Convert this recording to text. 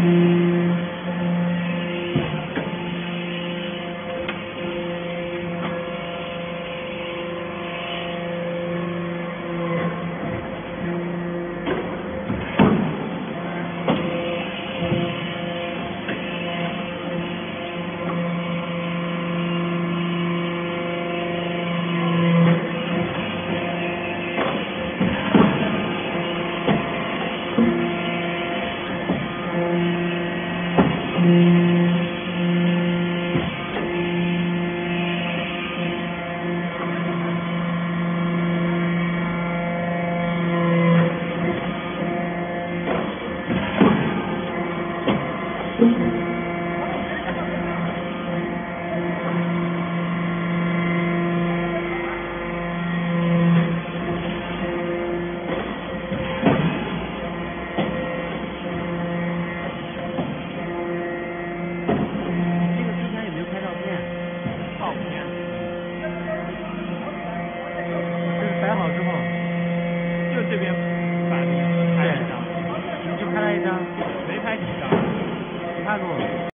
Mm-hmm. Pakistan. Hello.